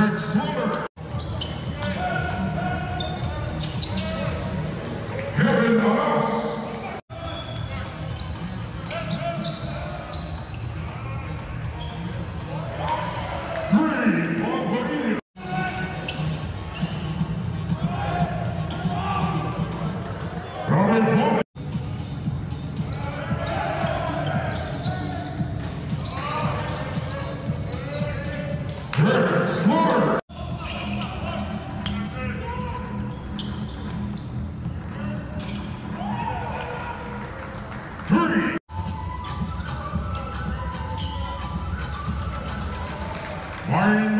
Greg Slaughter. Kevin Bowman. Three. Ryan.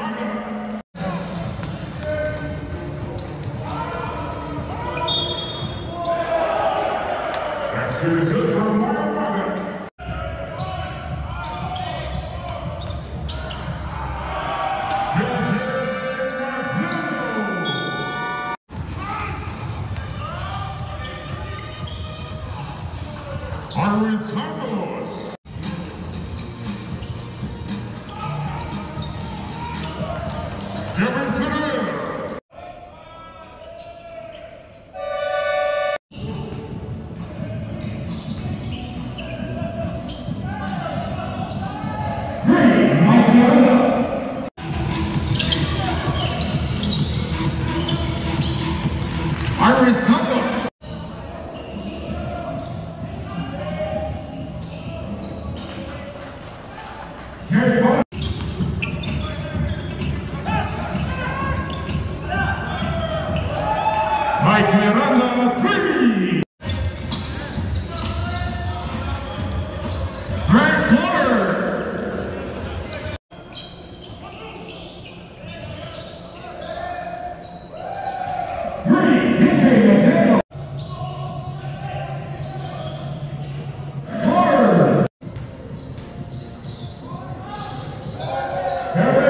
That's good it for Maga Arvid Terry Kevin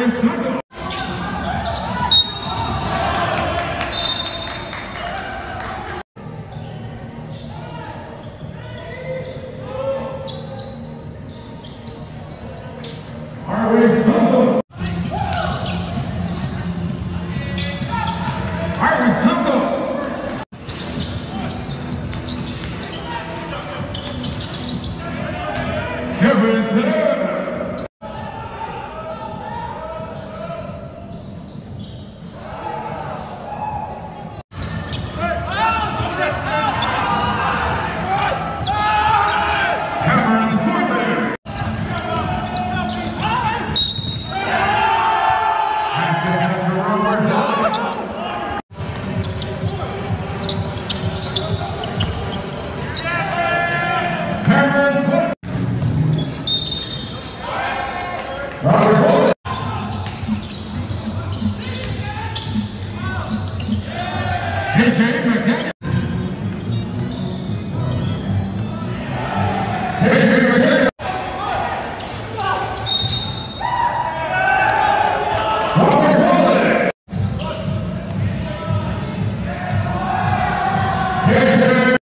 Arwind Santos. KJ McDaniel. KJ McDaniel. Robert Bullock. KJ